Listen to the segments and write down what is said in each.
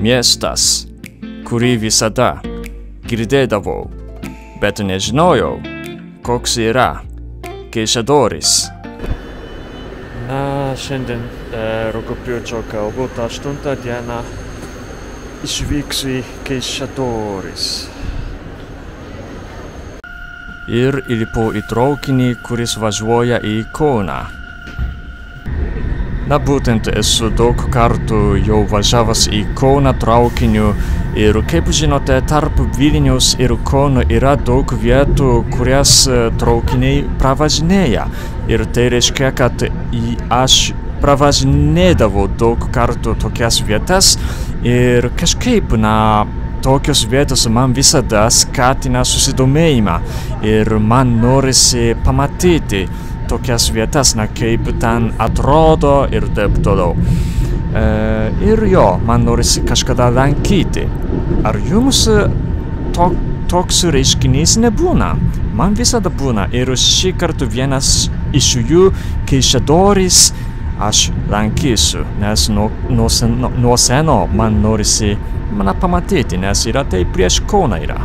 Miestas, kurį visada girdėdavau, bet nežinojau, koks yra Keišadoris. Na, šiandien e, rugpjūčio galbūt 8 dieną išvyksiu į Keišadoris. Ir įlipau į traukinį, kuris važiuoja į Kauną. Na būtent esu daug kartų jau važiavęs į Kauną traukiniu ir kaip žinote, tarp Vilniaus ir Kauno yra daug vietų, kurias e, traukiniai pravažinėja. Ir tai reiškia, kad aš pravažinėdavau daug kartų tokias vietas ir kažkaip, na, tokios vietos man visada skatina susidomėjimą ir man norisi pamatyti tokias vietas, na kaip ten atrodo ir taip toliau. E, ir jo, man norisi kažkada lankyti. Ar jums to, toks reiškinys nebūna? Man visada būna ir šį kartą vienas iš jų Keišadoris aš lankysiu, nes nuo, nuo, sen, nuo seno man norisi mane pamatyti, nes yra tai prieš Kauną yra.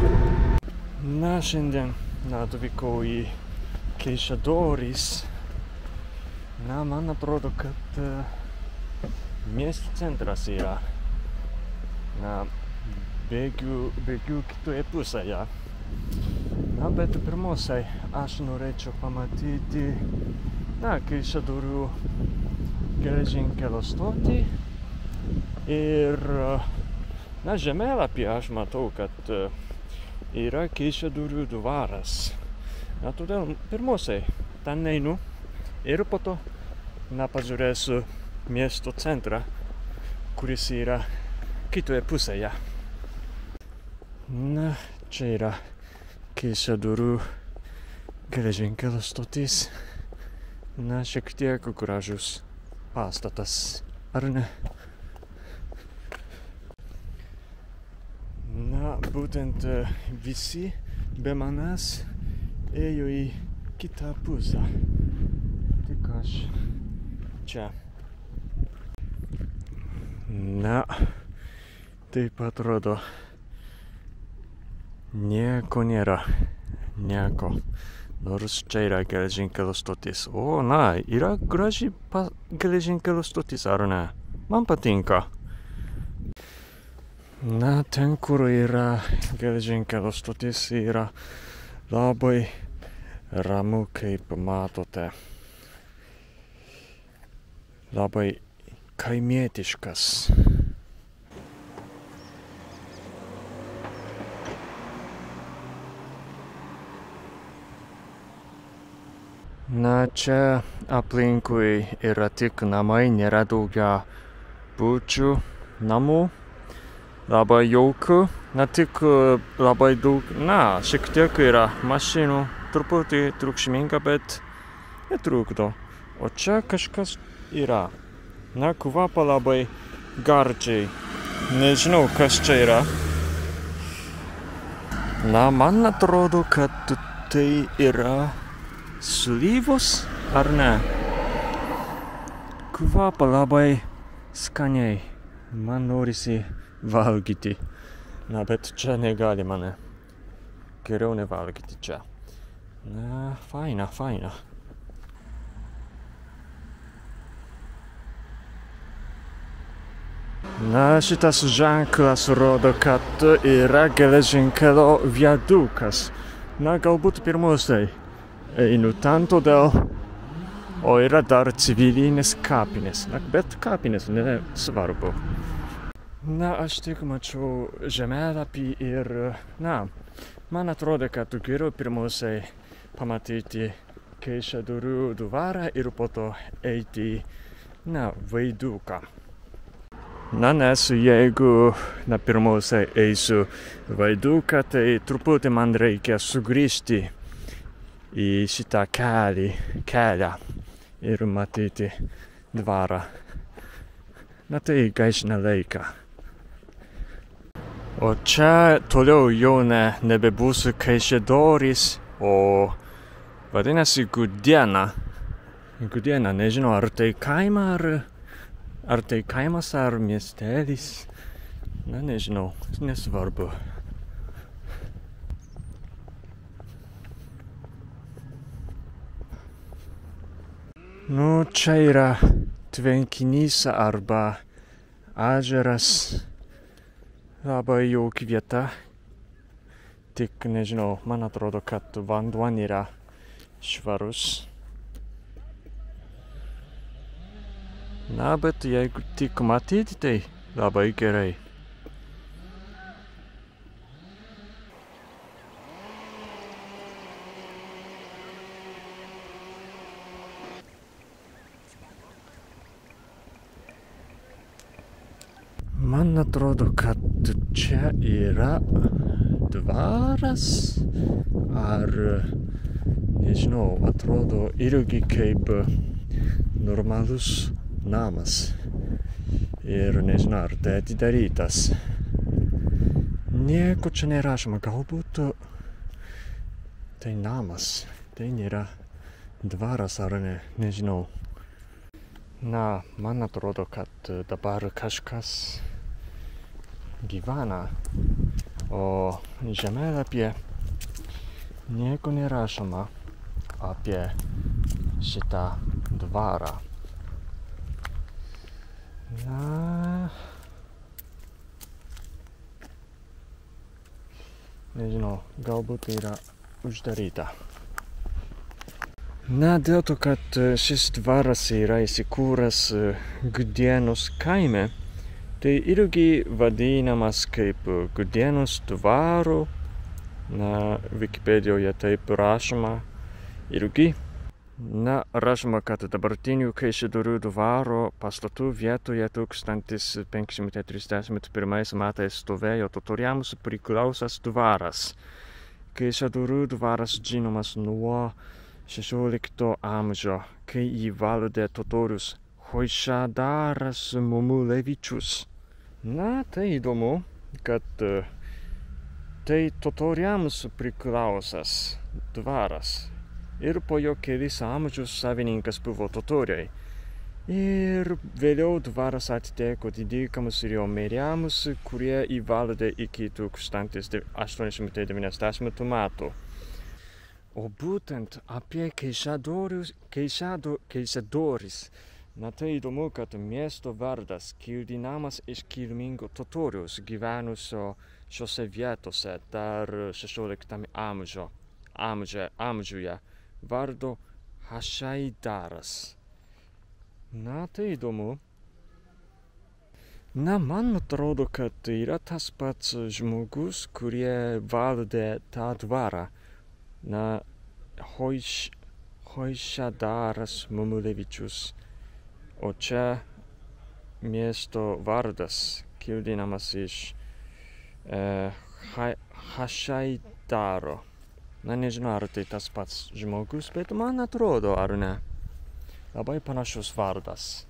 Na, šiandien atvykau į Keišadoris. Na, man atrodo, kad miesto centras yra. Na, bėgių, bėgių kitoje pusėje. Na, bet pirmiausiai aš norėčiau pamatyti, na, Keišadorių geležinkelio stotį. Ir, na, žemėlapį aš matau, kad yra Keišadorių dvaras. Na, todėl pirmiausiai ten einu ir po to, na, pažiūrėsiu miesto centrą, kuris yra kitoje pusėje. Na, čia yra Keišadorių geležinkelio stotis. Na, šiek tiek gražus pastatas, ar ne? Na, būtent visi be manęs ėjo į kitą pusę. Tik aš čia. Na, taip atrodo. Nieko nėra. Nieko. Nors čia yra geležinkelio stotis. O, na, yra graži geležinkelio stotis, ar ne? Man patinka. Na, ten, kur yra geležinkelio stotis, yra labai ramu, kaip matote. Labai kaimietiškas. Na, čia aplinkui yra tik namai, nėra daugia būčių namų. Labai jauku, na tik labai daug, na, šiek tiek yra mašinų, truputį triukšminga, bet netrukdo. O čia kažkas yra. Na, kvapa labai gardžiai. Nežinau, kas čia yra. Na, man atrodo, kad tai yra slyvos, ar ne? Kvapa labai skaniai. Man norisi valgyti. Na, bet čia negali mane. Geriau nevalgyti čia. Na, faina, faina. Na, šitas ženklas rodo, kad yra geležinkelio viadukas. Na, galbūt pirmuosiai einu ten todėl, o yra dar civilinės kapinės. Na, bet kapinės nesvarbu. Na, aš tik mačiau žemėlapį ir, na, man atrodo, kad geriau pirmiausiai pamatyti Keišadorių dvarą ir po to eiti, na, vaiduką. Na, nes jeigu, na, pirmiausiai eisiu vaiduką, tai truputį man reikia sugrįžti į šitą kelią, kelią ir matyti dvarą. Na, tai gaišina laiką. O čia toliau jau ne, nebebus Kaišėdoris, o vadinasi Gudiena. Gudiena, nežinau, ar tai kaima, ar, ar tai kaimas, ar miestelis. Na nežinau, nesvarbu. Nu, čia yra tvenkinys arba ežeras. Labai jauki vieta. Tik nežinau, man atrodo, kad vanduo nėra švarus. Na, bet jeigu tik matyti, tai labai gerai. Man atrodo, kad čia yra dvaras ar nežinau, atrodo irgi kaip normalus namas. Ir nežinau, ar tai atidarytas. Nieko čia nerašoma, galbūt tai namas, tai nėra dvaras ar ne, nežinau. Na, man atrodo, kad dabar kažkas gyvena, o žemėlapyje nieko nerašoma apie šitą dvarą. Na, nežinau, galbūt tai yra uždaryta. Na, dėl to, kad šis dvaras yra įsikūręs Gudienos kaime, tai irgi vadinamas kaip Gudienos dvaru. Na, Wikipedijoje taip rašoma irgi. Na, rašoma, kad dabartinių Kaišėdorių dvaro pastatų vietoje 1531 metais stovėjo totoriams priklausęs dvaras. Kaišėdorių dvaras žinomas nuo 16 amžio, kai jį valdė totorius Hoišadaras Mumulevičius. Na, tai įdomu, kad tai totoriams priklausęs dvaras ir po jo kelis amžius savininkas buvo totoriai. Ir vėliau dvaras atiteko didikams ir jo mėriams, kurie įvaldė iki 1890 metų. O būtent apie Keišadorius, Keišado, Keišadoris. Na tai įdomu, kad miesto vardas kildinamas iš kilmingo totoriaus gyvenusio šiose vietose dar 16 amžio, amžia, amžiuje vardo Hašaidaras. Na, tai įdomu. Na, man atrodo, kad tai yra tas pats žmogus, kurie valdė tą dvarą. Na, Hoiš, Hoišadaras Mumulevičius. O čia miesto vardas kildinamas iš e, ha, Hašaidaro. Na nežinau, ar tai tas pats žmogus, bet man atrodo, ar ne. Labai panašus vardas.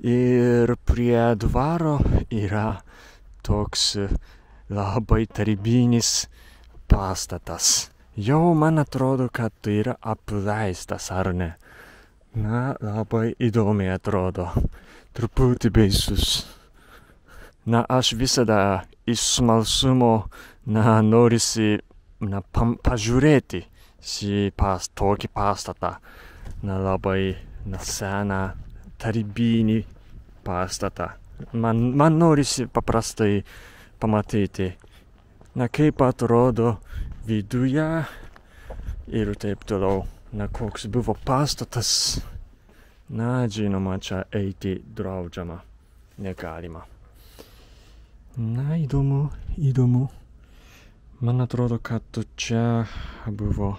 Ir prie dvaro yra toks labai tarybinis pastatas. Jau man atrodo, kad tai yra apleistas, ar ne? Na, labai įdomiai atrodo. Truputį baisus. Na, aš visada iš smalsumo, na, norisi na, pam, pažiūrėti šį pas, tokį pastatą. Na, labai na, seną tarybinį pastatą. Man, man norisi paprastai pamatyti, na, kaip atrodo viduje ir taip toliau. Na, koks buvo pastatas. Na, žinoma, čia eiti draudžiama. Negalima. Na, įdomu, įdomu. Man atrodo, kad čia buvo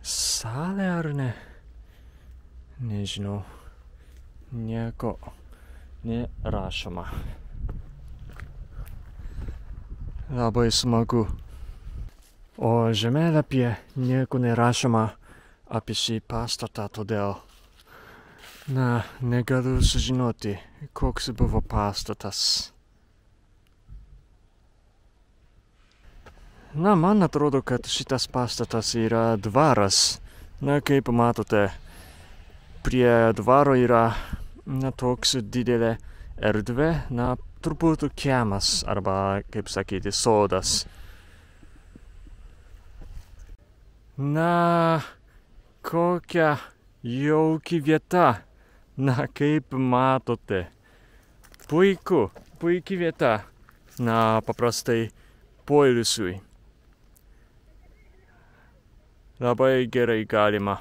salė ar ne? Nežinau. Nieko nerašoma. Labai smagu. O žemėlapyje nieko nerašoma apie šį pastatą, todėl, na, negaliu sužinoti, koks buvo pastatas. Na, man atrodo, kad šitas pastatas yra dvaras. Na, kaip matote, prie dvaro yra na, toks didelė erdvė, na, truputį kiemas arba, kaip sakyti, sodas. Na, kokia jauki vieta. Na, kaip matote. Puiku, puikiai vieta. Na, paprastai poilsiui. Labai gerai galima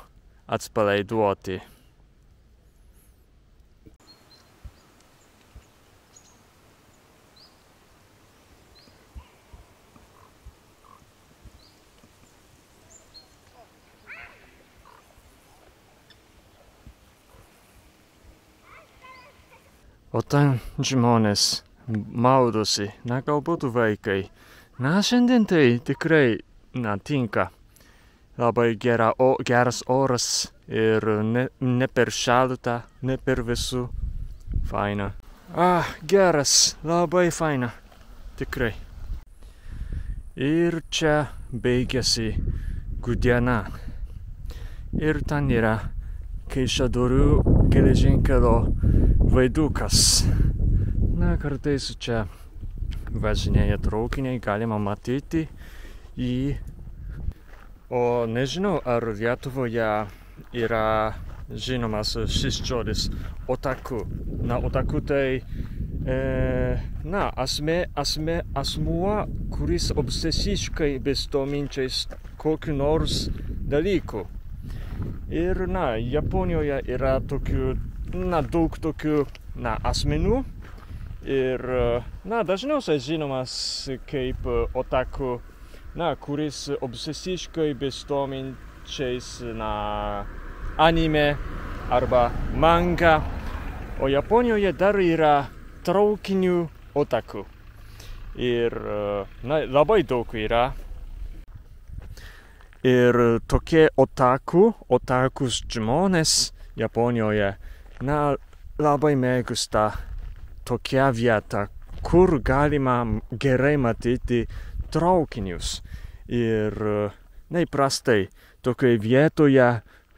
atspalaiduoti. O ten žmonės maudosi, na galbūt vaikai. Na šiandien tai tikrai, na tinka. Labai gera, o, geras oras ir ne, ne per šalta, ne per visu. Faina. Ah, geras, labai faina. Tikrai. Ir čia baigėsi gudiena. Ir ten yra Keišadorių geležinkelio vaidukas. Na, kartais čia važinėja traukiniai, galima matyti jį. O nežinau, ar Lietuvoje yra žinomas šis žodis otaku. Na, otaku tai, e, na, asme, asme, asmuo, kuris obsesiškai bestominčiais kokiu nors dalyku. Ir, na, Japonijoje yra tokių, na, daug tokių, na, asmenų. Ir, na, dažniausiai žinomas kaip otaku, na, kuris obsesiškai bestominčiais, na, anime arba manga. O Japonijoje dar yra traukinių otaku. Ir, na, labai daug yra Ir tokie otaku, otakus žmonės Japonijoje, na, labai mėgsta tokia vieta, kur galima gerai matyti traukinius. Ir neįprastai tokioje vietoje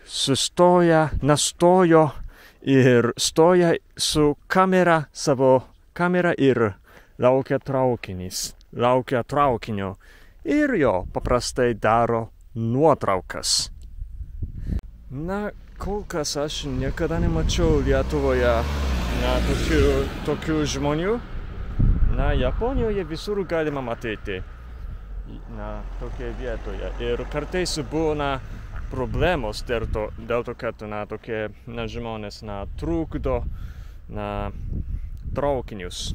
sustoja, nastojo ir stoja su kamera, savo kamera ir laukia traukinys, laukia traukinio. Ir jo paprastai daro nuotraukas. Na, kol kas aš niekada nemačiau Lietuvoje na, tokių, tokių žmonių. Na, Japonijoje visur galima matyti. Na, tokioje vietoje. Ir kartais būna problemos dėl to, dėl to kad na, tokie na, žmonės na, trukdo na, traukinius.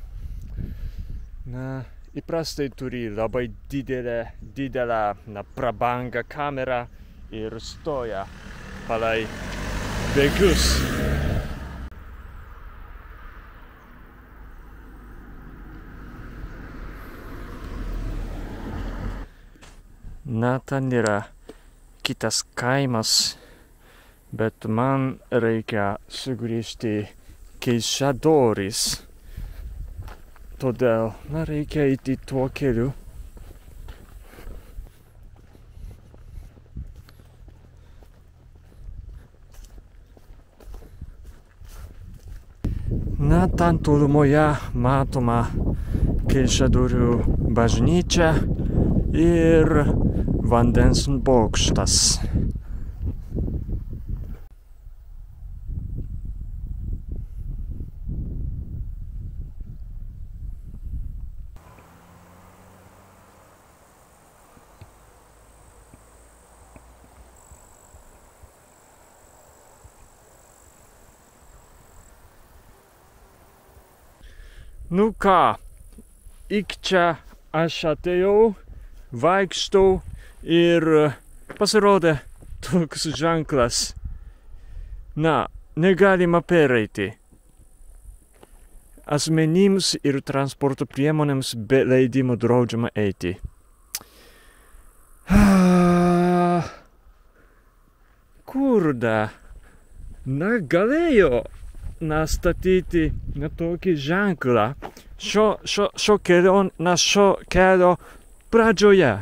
Na, įprastai turi labai didelę, didelę na, prabangą kamerą ir stoja palai bėgius. Na, ten yra kitas kaimas, bet man reikia sugrįžti Keišadoris. Todėl, na, reikia eiti tuo keliu. Na, ten tolumoje matoma Keišadorių bažnyčia ir vandensenbokštas Nuka ikcha ashateo vaikštau ir pasirodė toks ženklas. Na, negalima pereiti. Asmenims ir transporto priemonėms be leidimo draudžiama eiti. Kurde, na galėjo na statyti na tokį ženklą šio, šio, šio kelio, na šio kelio pradžioje,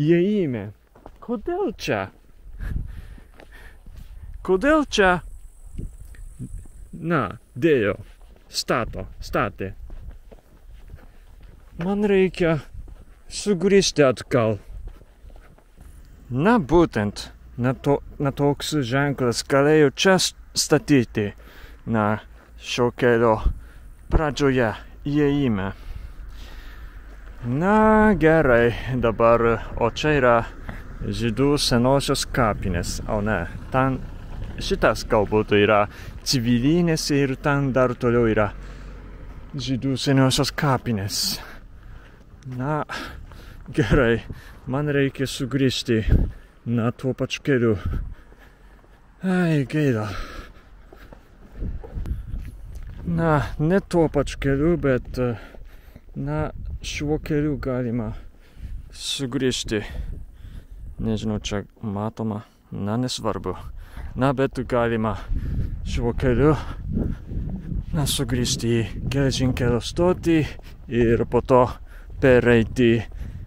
įėjime. Kodėl čia? Kodėl čia? Na, dėjo, stato, statė man reikia sugrįžti atgal. Na būtent, na, to, na toks ženklas galėjo čia statyti, na šio kelio pradžioje įėjime. Na gerai, dabar, o čia yra žydų senosios kapinės, o ne, ten šitas galbūt yra civilinės ir ten dar toliau yra žydų senosios kapinės. Na, gerai, man reikia sugrįžti, na, tuo pačiu keliu. Ai, gaila. Na, ne tuo pačiu keliu, bet, na, šiuo keliu galima sugrįžti. Nežinau, čia matoma, na, nesvarbu. Na, bet galima šiuo keliu na, sugrįžti į geležinkelio stotį ir po to pereiti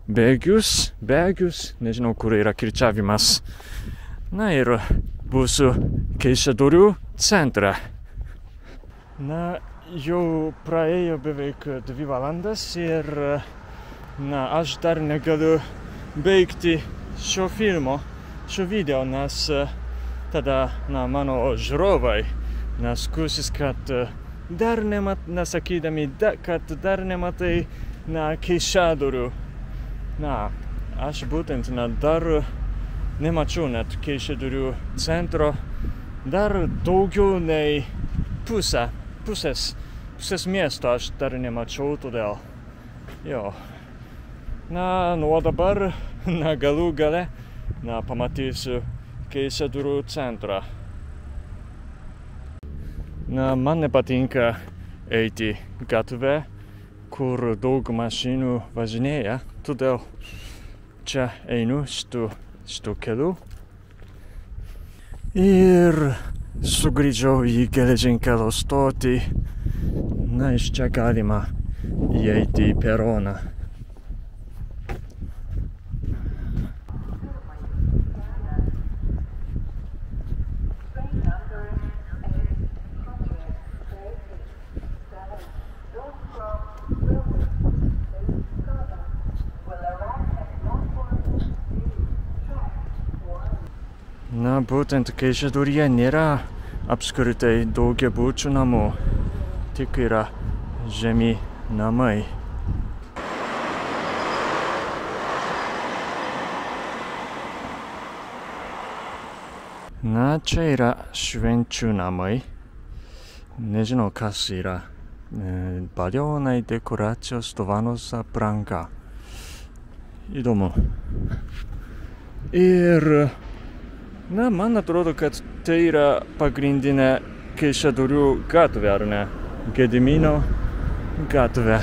bėgius, bėgius, nežinau, kur yra kirčiavimas. Na ir būsiu Keišėdorių centre. Na, jau praėjo beveik dvi valandas ir, na, aš dar negaliu baigti šio filmo, šio video, nes tada, na, mano žiūrovai, nes kusis, kad dar nemat, nesakydami, da, kad dar nematai, na, keišadorių. Na, aš būtent, na, dar nemačiau net keišadorių centro, dar daugiau nei pusę, pusės, pusės miesto aš dar nemačiau, todėl, jo. Na, nuo dabar, na, galų gale, na, pamatysiu keišadorių centrą. Na, man nepatinka eiti gatvę, kur daug mašinų važinėja, todėl čia einu šitų, šitų kelių. Ir sugrįžau į geležinkelio stotį. Na, iš čia galima įeiti į peroną. Na, būtent Kaišiadoryje nėra apskritai daugiabučių namų, tik yra žemi namai. Na, čia yra švenčių namai. Nežinau, kas yra. E, balionai, dekoracijos, dovanos apranga. Įdomu. Ir Na, man atrodo, kad tai yra pagrindinė Keišadorių gatvė, ar ne? Gedimino gatvė.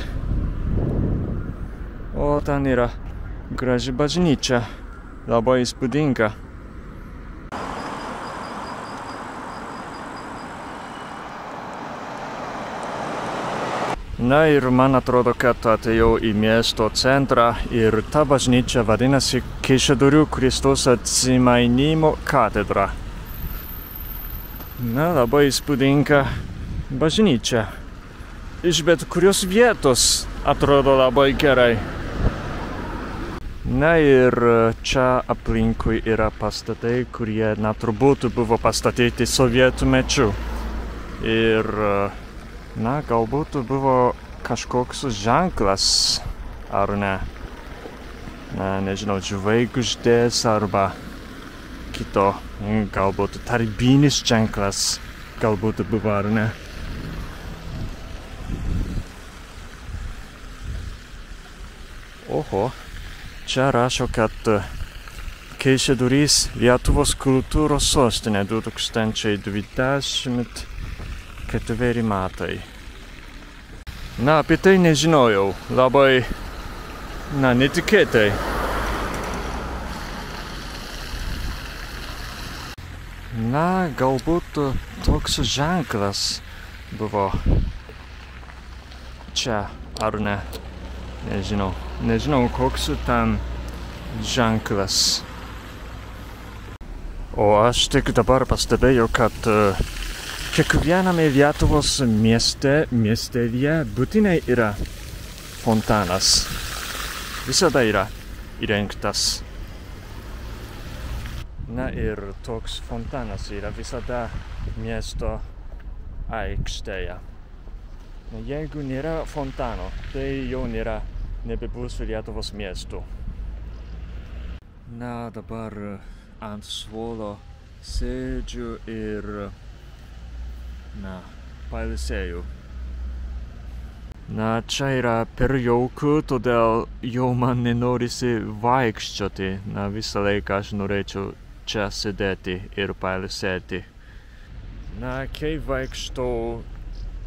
O ten yra graži bažnyčia, labai įspūdinga. Na ir man atrodo, kad atėjau į miesto centrą ir ta bažnyčia vadinasi Keišadorių Kristos atsimainimo katedra. Na, labai įspūdinga bažnyčia. Iš bet kurios vietos atrodo labai gerai. Na ir čia aplinkui yra pastatai, kurie na turbūt buvo pastatyti sovietų mečių. Ir Na, galbūt buvo kažkoks ženklas, ar ne? Na, nežinau, žvaigždės arba kito, galbūt tarbinis ženklas, galbūt buvo, ar ne? Oho, čia rašo, kad Keišėdurys Lietuvos kultūros sostinė 2020 ketveri metai. Na, apie tai nežinojau. Labai, na, netikėtai. Na, galbūt toks ženklas buvo čia, ar ne. Nežinau. Nežinau, koks ten ženklas. O aš tik dabar pastebėjau, kad uh, kiekviename Lietuvos mieste, miestelyje būtinai yra fontanas. Visada yra įrengtas. Na ir toks fontanas yra visada miesto aikštėje. Jeigu nėra fontano, tai jau nėra, nebebus Lietuvos miestų. Na, dabar ant suolo sėdžiu ir, na, pailsėjau. Na, čia yra per jauku, todėl jau man nenorisi vaikščioti. Na, visą laiką aš norėčiau čia sėdėti ir pailsėti. Na, kai vaikštau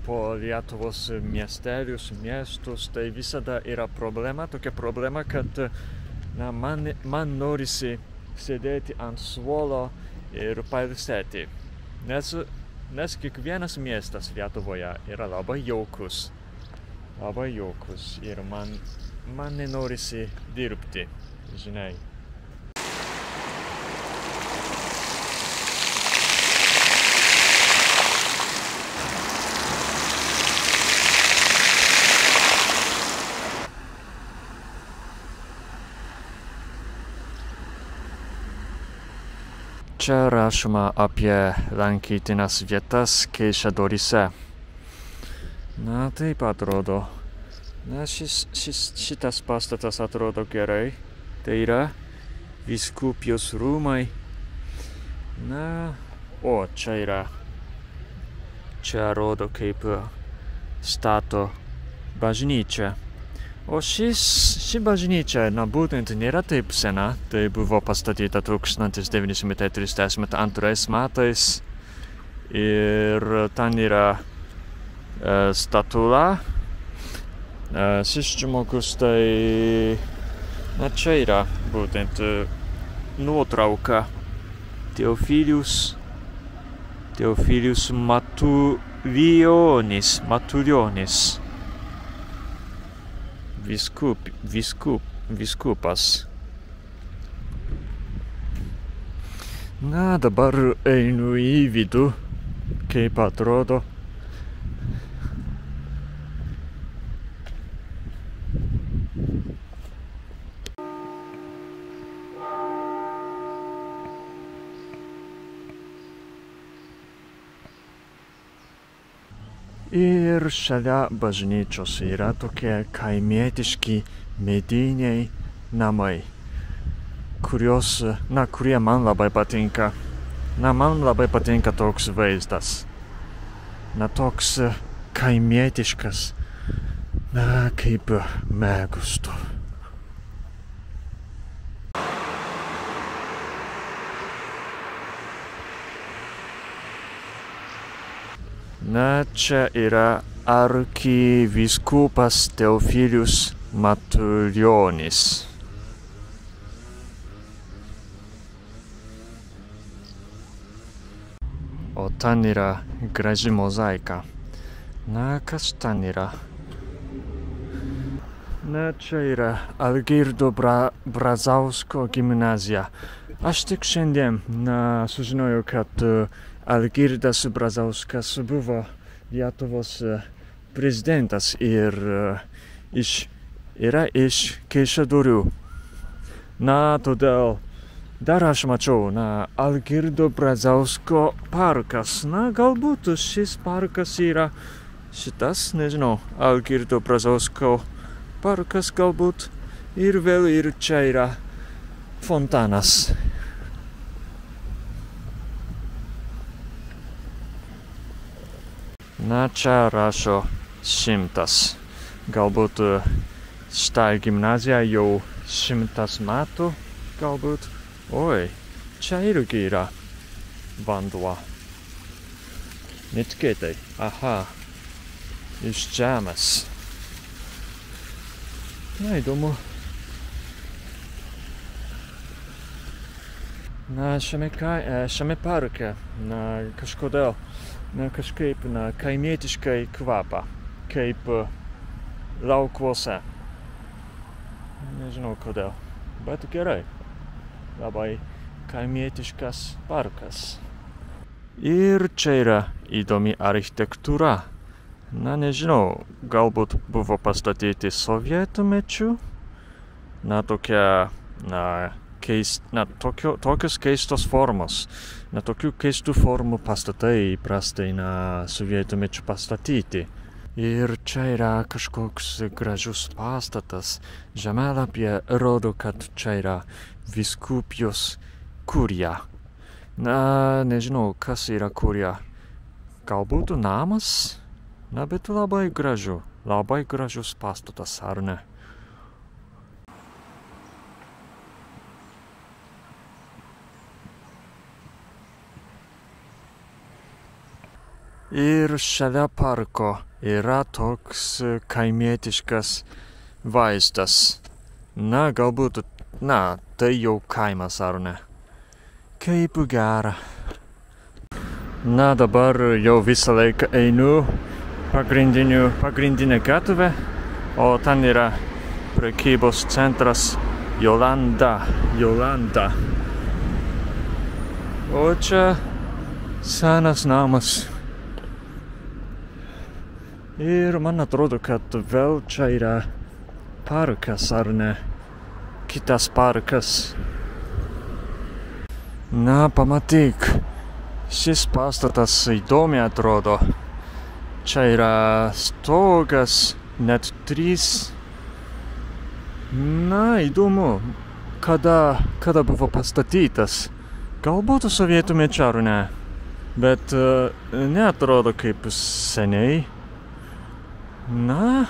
po Lietuvos miestelius, miestus, tai visada yra problema, tokia problema, kad na, man, man norisi sėdėti ant suolo ir pailsėti. Nes, nes kiekvienas miestas Lietuvoje yra labai jaukus labai jaukus ir man, man nenorisi dirbti, žinai. Čia rašoma apie lankytinas vietas Keišadoryse. Na, taip atrodo. Na, šis, šis, šitas pastatas atrodo gerai. Tai yra viskupijos rūmai. Na, o, čia yra. Čia rodo kaip stato bažnyčia. O šis, ši bažnyčia, na būtent nėra taip sena, tai buvo pastatyta 1932 metais ir ten yra statula. Šis žmogus tai... Na čia yra būtent nuotrauka. Teofilius. Teofilius Matulionis. Matulionis. viscup, viscup, viscupas. Nada bar einui vidu, che patrodo Ir šalia bažnyčios yra tokie kaimietiški mediniai namai, kurios, na, kurie man labai patinka. Na, man labai patinka toks vaizdas. Na, toks kaimietiškas. Na, kaip mėgustu. Na, čia yra arkivyskupas Teofilius Matuljonis. O ten yra graži mozaika. Na, kas ten yra? Na, čia yra Algirdo Bra Brazausko gimnazija. Aš tik šiandien na, sužinojau, kad uh, Algirdas Brazauskas buvo Lietuvos prezidentas ir iš, yra iš Keišadorių. Na, todėl dar aš mačiau, na, Algirdo Brazausko parkas. Na, galbūt šis parkas yra šitas, nežinau, Algirdo Brazausko parkas galbūt. Ir vėl ir čia yra fontanas. Na, čia rašo šimtas. Galbūt šitą gimnaziją jau šimtas metų, galbūt. Oi, čia irgi yra vanduo. Netikėtai. Aha. Iš žemės. Na, įdomu. Na, šiame, ka, šiame parke, na, kažkodėl na, kažkaip na, kaimietiškai kvapą, kaip laukuose. Nežinau kodėl, bet gerai. Labai kaimietiškas parkas. Ir čia yra įdomi architektūra. Na, nežinau, galbūt buvo pastatyti sovietų mečių. Na, tokia, na, keist, na tokio, tokios keistos formos. Na, tokių keistų formų pastatai įprastai na, sovietų mečių pastatyti. Ir čia yra kažkoks gražus pastatas. Žemėlapyje rodo, kad čia yra viskupijos kurija. Na, nežinau, kas yra kurija. Galbūt namas? Na, bet labai gražu. Labai gražus pastatas, ar ne? Ir šalia parko yra toks kaimietiškas vaizdas. Na, galbūt, na, tai jau kaimas, ar ne? Kaip gera. Na, dabar jau visą laiką einu pagrindinę gatvę, o ten yra prekybos centras Jolanda. Jolanda. O čia senas namas. Ir man atrodo, kad vėl čia yra parkas, ar ne? Kitas parkas. Na, pamatyk. Šis pastatas įdomi atrodo. Čia yra stogas, net trys. Na, įdomu, kada, kada buvo pastatytas. Galbūt sovietų mečiarų ne, bet uh, neatrodo kaip seniai. Na,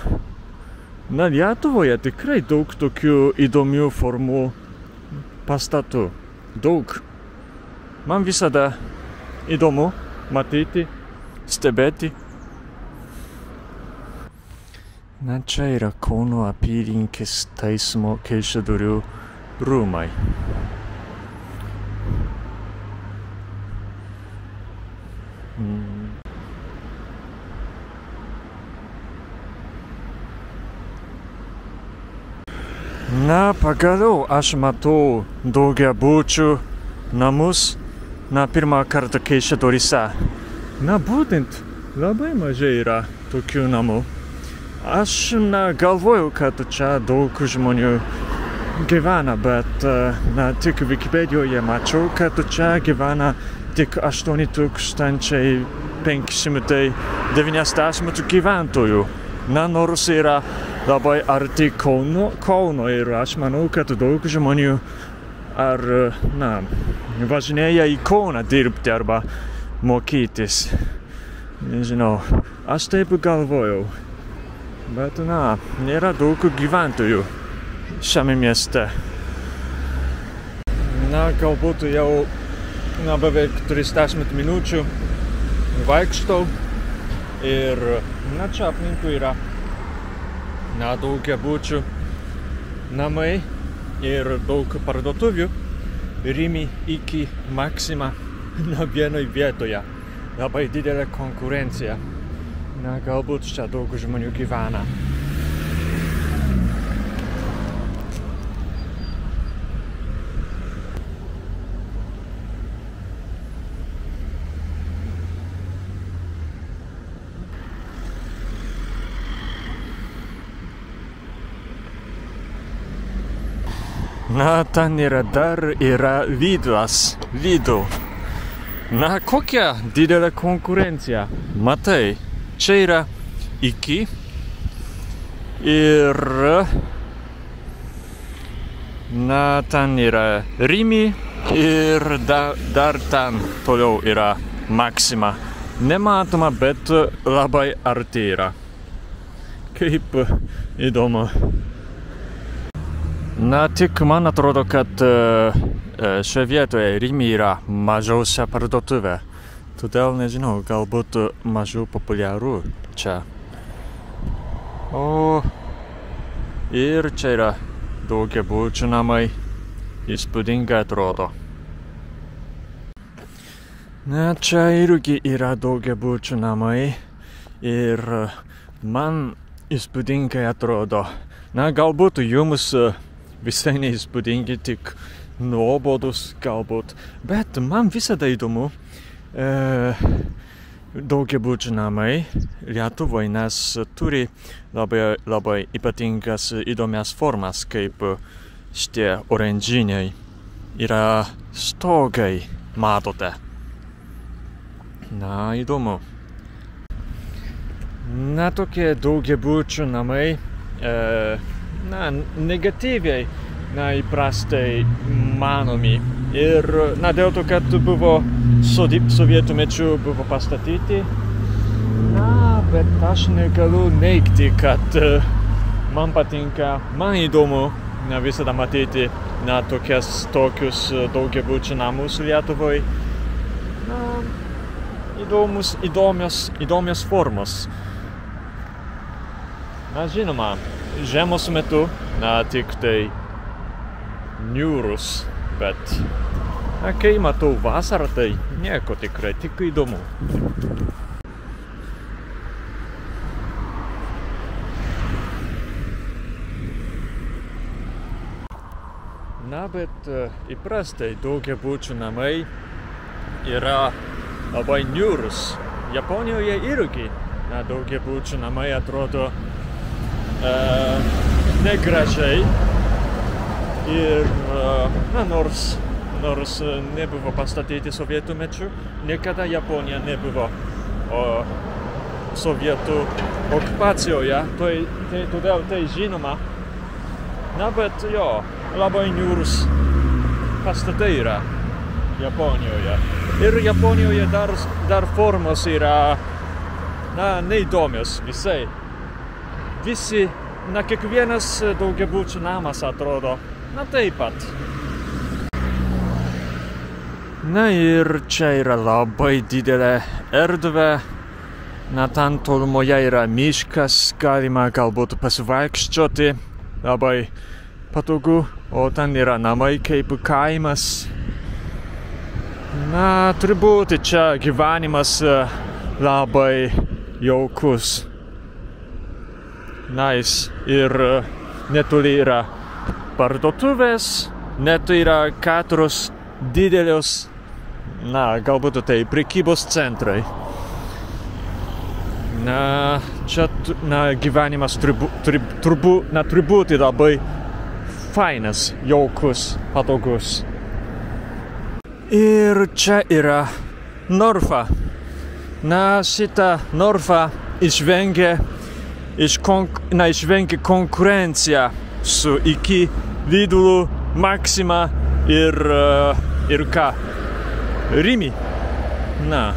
na, Lietuvoje tikrai daug tokių įdomių formų pastatų. Daug. Man visada įdomu matyti, stebėti. Na čia yra Kauno apylinkės teismo keišadorių rūmai. Na, pagaliau aš matau daugiabučių namus. Na, pirmą kartą keišadoryse. Na, būtent labai mažai yra tokių namų. Aš na, galvojau, kad čia daug žmonių gyvena, bet na, tik Wikipedijoje mačiau, kad čia gyvena tik 8590 gyventojų. Na, nors yra labai arti Kauno, Kauno ir aš manau, kad daug žmonių ar, na, važinėja į Kauną dirbti arba mokytis. Nežinau, aš taip galvojau. Bet, na, nėra daug gyventojų šiame mieste. Na, galbūt jau, na, beveik 30 minučių vaikštau ir, na, čia aplinkui yra, na, daugiabučių namai ir daug parduotuvių. Rimi iki Maxima na vienoj vietoje. Labai didelė konkurencija. Na, galbūt čia daug žmonių gyvena. Na, ten yra dar yra vidas, vidų. Na, kokia didelė konkurencija. Matai, čia yra iki ir na, ten yra Rimi ir da, dar ten toliau yra Maxima. Nematoma, bet labai arti yra. Kaip įdomu. Na, tik man atrodo, kad šioje vietoje Rimi yra mažiausia parduotuvė. Todėl nežinau, galbūt mažiau populiaru čia. O ir čia yra daugiabučių namai. Įspūdingai atrodo. Na, čia irgi yra daugiabučių namai. Ir man įspūdingai atrodo. Na, galbūt jums visai neįspūdingi, tik nuobodus galbūt. Bet man visada įdomu, e, daugiabučių namai Lietuvoje, nes turi labai, labai ypatingas įdomias formas, kaip šitie oranžiniai. Yra stogai, matote. Na, įdomu. Na, tokie daugiabučių namai, e, na, negatyviai, na, įprastai manomi. Ir, na, dėl to, kad buvo sovietų mečių buvo pastatyti. Na, bet aš negaliu neigti, kad e, man patinka, man įdomu na, visada matyti na, tokias, tokius e, daugiabučių namus Lietuvoje. Na, įdomus, įdomios, įdomios formos. Na, žinoma, žiemos metu, na, tik tai niūrus, bet Na, kai matau vasarą, tai nieko tikrai, tik įdomu. Na, bet uh, įprastai daugiabučių namai yra labai niūrus. Japonijoje irgi na, daugiabučių namai atrodo negražiai. Ir, uh, na, nors nors e, nebuvo pastatyti sovietų mečių, niekada Japonija nebuvo o, sovietų okupacijoje, tai, tai todėl tai žinoma. Na, bet jo, labai niūrus pastatai yra Japonijoje. Ir Japonijoje dar, dar formos yra, na, neįdomios visai. Visi, na, kiekvienas daugiabučių namas atrodo, na, taip pat. Na ir čia yra labai didelė erdvė. Na ten tolumoje yra miškas, galima galbūt pasivaikščioti. Labai patogu, o ten yra namai kaip kaimas. Na, turi būti čia gyvenimas e, labai jaukus. Nais ir e, netoli yra parduotuvės, net yra keturios didelios na, galbūt tai prekybos centrai. Na, čia, na, gyvenimas turi, turi, turbu, na, turi būti labai fainas, jaukus, patogus. Ir čia yra Norfa. Na, šitą Norfa išvengia, iš konk, na, išvengia konkurenciją su iki Lidlu, Maxima ir, uh, ir ką? Rimi. Na.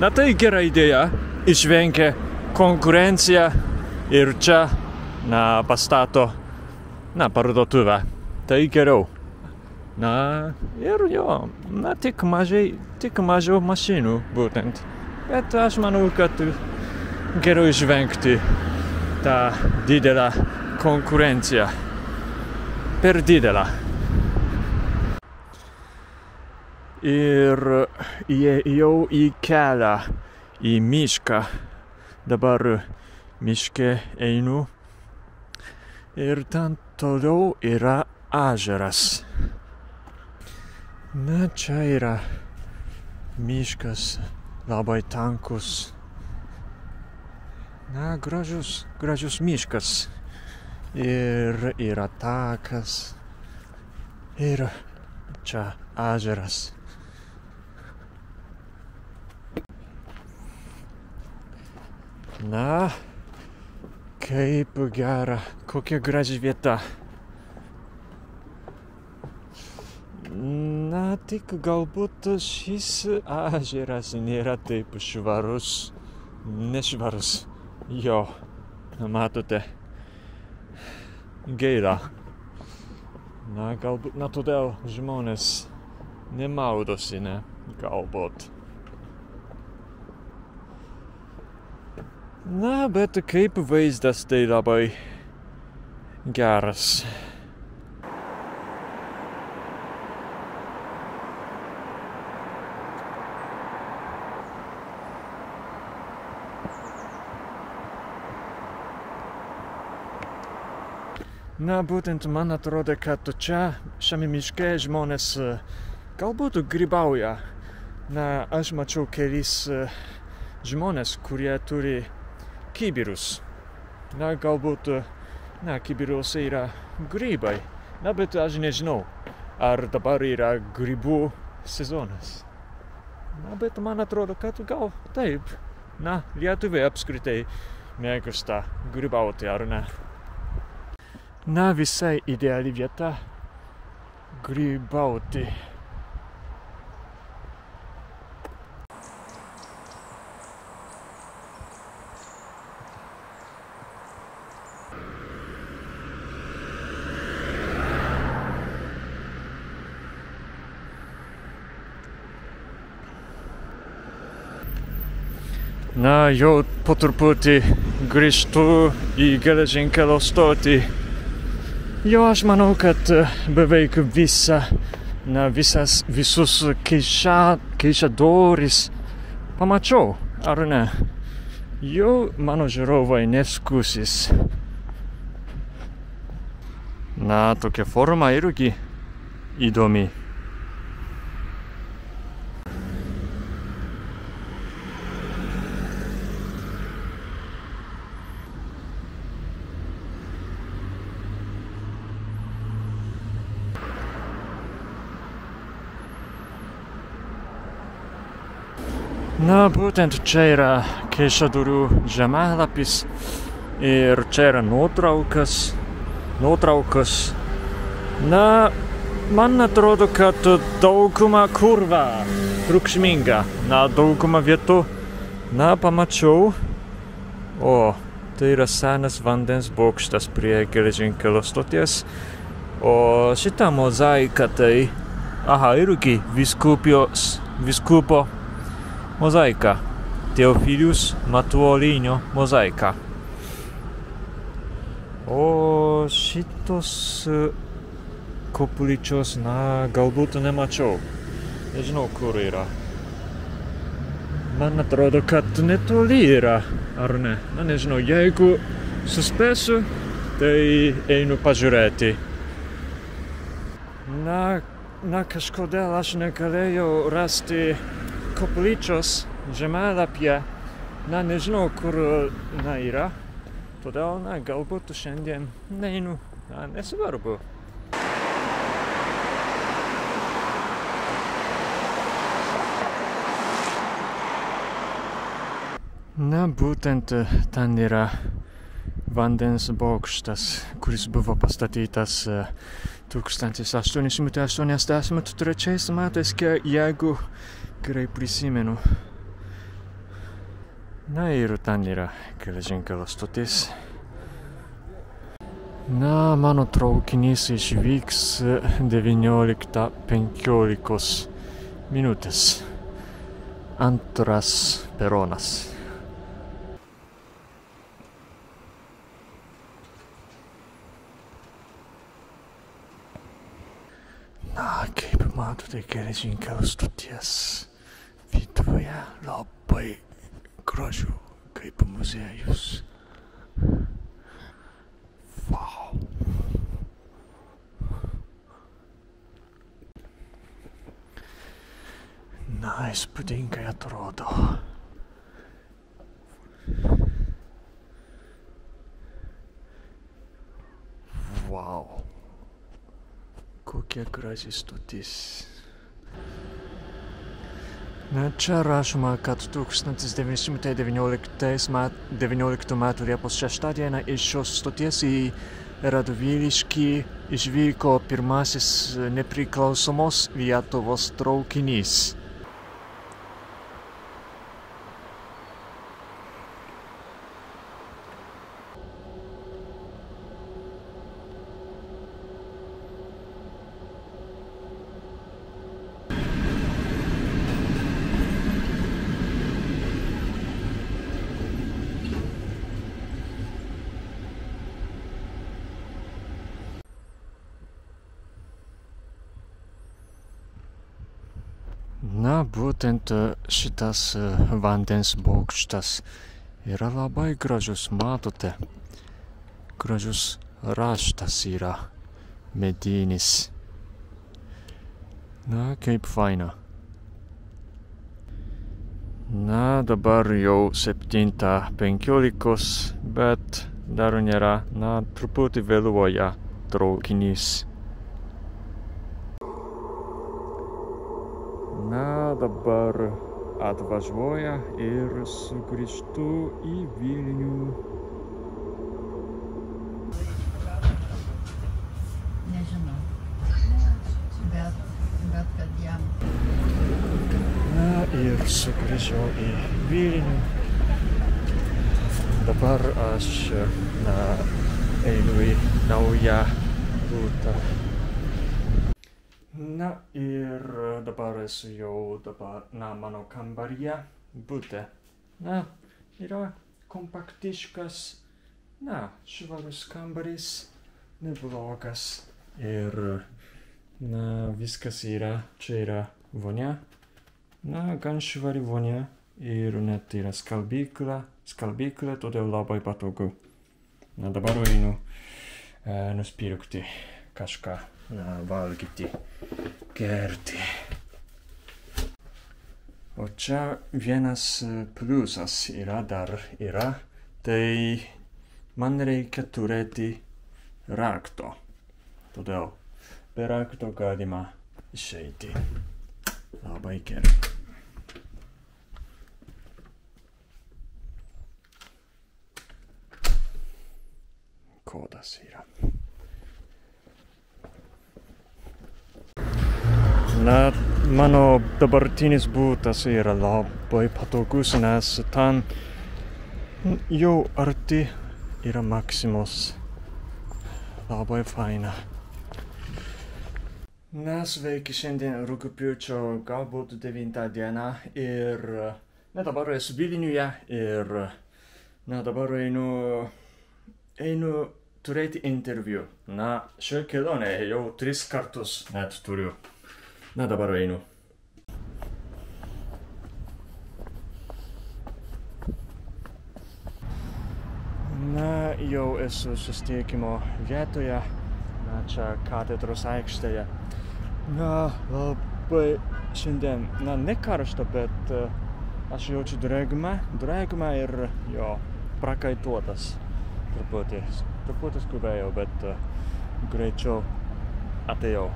Na tai gera idėja. Išvengia konkurenciją ir čia, na, pastato, na, parduotuvę. Tai geriau. Na, ir jo, na, tik mažai, tik mažiau mašinų būtent. Bet aš manau, kad geriau išvengti tą didelę konkurenciją. Per didelę. ir įėjau į kelią, į mišką. Dabar miške einu ir ten toliau yra ežeras. Na, čia yra miškas labai tankus. Na, gražus, gražus miškas. Ir yra takas. Ir čia ežeras. Na, kaip gera, kokia graži vieta. Na, tik galbūt šis ežeras nėra taip švarus, nešvarus. Jo, matote, gaila. Na, galbūt, na todėl žmonės nemaudosi, ne? Galbūt. Na, bet kaip vaizdas tai labai geras. Na, būtent man atrodo, kad čia, šiame miške žmonės galbūt grybauja. Na, aš mačiau kelis uh, žmonės, kurie turi kibirus. Na, galbūt, uh, na, kibiruose yra grybai. Na, bet aš nežinau, ar dabar yra grybų sezonas. Na, bet man atrodo, kad gal taip. Na, lietuviai apskritai mėgsta grybauti, ar ne? Na, visai ideali vieta grybauti. Na, jau po truputį grįžtu į geležinkelio stotį. Jo, aš manau, kad e, beveik visa, na, visas, visus keiša, keišadoris pamačiau, ar ne? Jau mano žiūrovai neskusis. Na, tokia forma irgi įdomi. Na, būtent čia yra keišadurių žemėlapis ir čia yra nuotraukas. Nuotraukas. Na, man atrodo, kad dauguma kurva triukšminga. Na, dauguma vietų. Na, pamačiau. O, tai yra senas vandens bokštas prie geležinkelio stoties. O šita mozaika tai, aha, irgi viskupijos, viskupo mozaika. Teofilius Matuolinio mozaika. O šitos koplyčios, na, galbūt nemačiau. Nežinau, kur yra. Man atrodo, kad netoli yra, ar ne? Na, nežinau, jeigu suspėsiu, tai einu pažiūrėti. Na, na, kažkodėl aš negalėjau rasti koplyčios žemėlapyje. Na, nežinau, kur na, yra. Todėl, na, galbūt šiandien neinu. Na, nesvarbu. Na, būtent ten yra vandens bokštas, kuris buvo pastatytas 1883 metais, jeigu gerai prisimenu. Na ir ten yra geležinkelio stotis. Na, mano traukinys išvyks 19.15 minutės. Antras peronas. Na, kaip matote, geležinkelio stoties viduje labai gražu, kaip muziejus. Wow. Na, įspūdingai atrodo. Wow. Kokia graži stotis. Na, čia rašoma, kad 1919 met, 19 metų Liepos 6 dieną iš šios stoties į Radviliškį išvyko pirmasis nepriklausomos Lietuvos traukinys. Na, būtent šitas vandens bokštas yra labai gražus, matote. Gražus raštas yra medinis. Na, kaip faina. Na, dabar jau 7.15, bet dar nėra, na, truputį vėluoja traukinys. Na, dabar atvažiuoja ir sugrįžtu į Vilnių. Nežinau. Bet, bet kad jam Na ir sugrįžau į Vilnių. Dabar aš na, einu į naują butą. Na ir dabar esu jau dabar, na, mano kambaryje bute. Na, yra kompaktiškas, na, švarus kambarys, neblogas. Ir, na, viskas yra, čia yra vonia. Na, gan švari vonia ir net yra skalbykla, skalbyklė, todėl labai patogu. Na, dabar einu e, nusipirkti kažką, valgyti, gerti. O čia vienas e, pliusas yra dar yra, tai man reikia turėti rakto. Todėl be rakto galima išeiti. Labai gerai. kodas yra. Na, mano dabartinis būtas yra labai patogus, nes ten jau arti yra Maksimos. Labai faina. Na, sveiki, šiandien rūpiučio galbūt 9 diena ir, na, dabar esu Vilniuje ir, na, dabar einu einu turėti interviu. Na, šią kelionę jau tris kartus net turiu. Na, dabar einu. Na, jau esu susitikimo vietoje. Na, čia katedros aikštėje. Na, labai šiandien, na, ne karšta, bet uh, aš jaučiu drėgmę, drėgmę ir jo prakaituotas truputį, truputį skubėjau, bet uh, greičiau atėjau.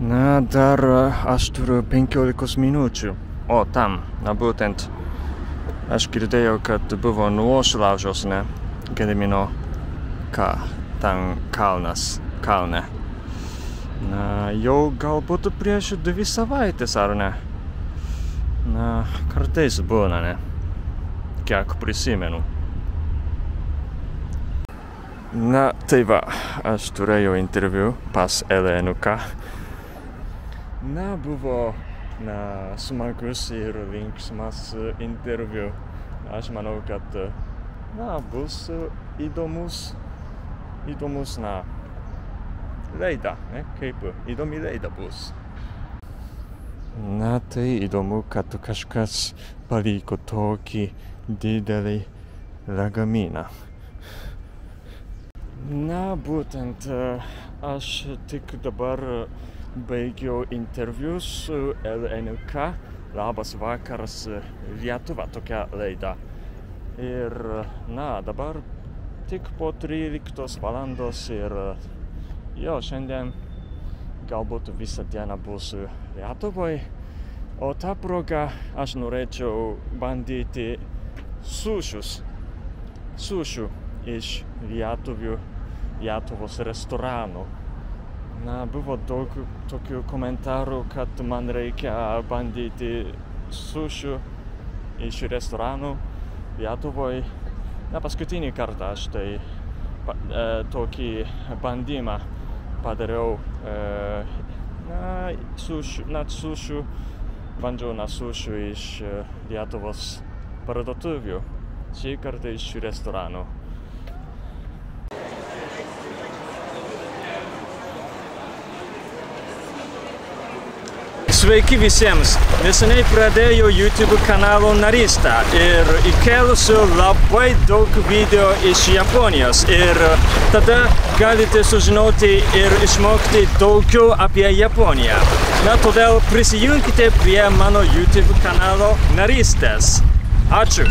Na, dar uh, aš turiu 15 minučių. O, tam, na būtent. Aš girdėjau, kad buvo nuošlaužos, ne? Gedimino, ką, ten kalnas, kalne. Na, jau galbūt prieš dvi savaitės, ar ne? Na, kartais būna, ne? Kiek prisimenu. Na, tai va, aš turėjau interviu pas Elenuką. Na, buvo na, smagus ir linksmas interviu. Aš manau, kad na, bus įdomus, įdomus, na, leida, ne? kaip įdomi leida bus. Na tai įdomu, kad kažkas paliko tokį didelį lagaminą. Na būtent aš tik dabar baigiau interviu su LNK. Labas vakaras Lietuva tokia laida. Ir na dabar tik po 13 valandos ir jo, šiandien galbūt visą dieną būsiu Lietuvoje. O tą progą aš norėčiau bandyti sušius. Sušių iš Lietuvių, Lietuvos restoranų. Na, buvo daug tokių komentarų, kad man reikia bandyti sušių iš restoranų Lietuvoje. Na, paskutinį kartą aš tai pa, e, tokį bandymą padariau. E, na, sušių, na, sušių, bandžiau na sušių iš e, Lietuvos parduotuvių. Šį kartą iš restoranų. Sveiki visiems! Neseniai pradėjau YouTube kanalo narystę ir įkėlusiu labai daug video iš Japonijos ir tada galite sužinoti ir išmokti daugiau apie Japoniją. Na, todėl prisijunkite prie mano YouTube kanalo narystės. Ačiū!